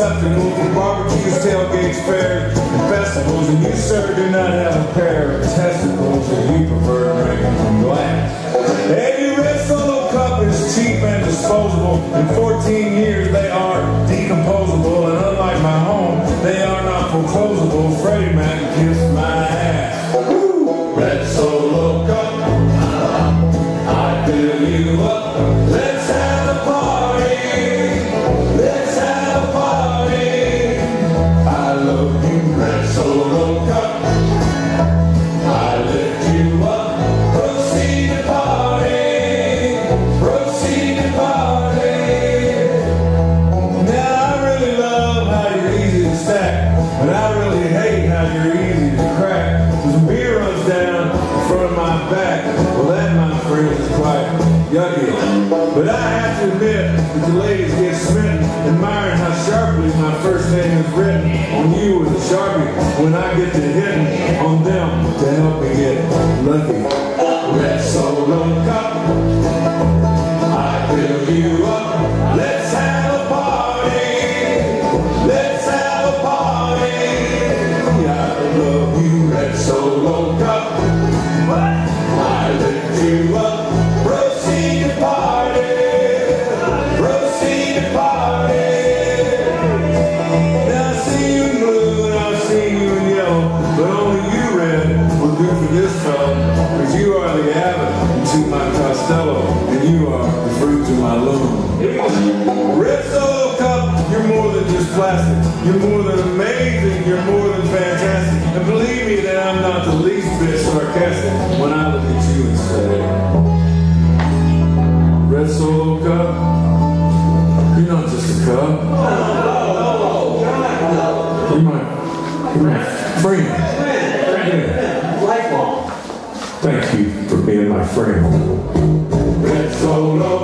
receptacle for barbecues, tailgates, fairs, and festivals. And you, sir, do not have a pair of testicles, and you prefer drinking from glass. Every red solo cup is cheap and disposable. In 14 years, they are decomposable, and unlike my home, they are not foreclosable. Freddie Mac kissed my ass. Red solo cup, I fill you up. But I really hate how you're easy to crack. Cause beer runs down in front of my back. Well, that, my friends, is quite yucky. But I have to admit that the ladies get smitten, admiring how sharply my first name is written on you with a sharpie. When I get to hitting on them to help me get lucky. You're the answer to my cross and you are the truth to my love. Rip so cup, you're more than just plastic. You're more than amazing, you're more than fantastic. And believe me that I'm not the least when I look at you and say, Red solo cup, you're not just a cup. You're my, you're my friend. Yeah. Lifelong. Thank you for being my friend. Red Solo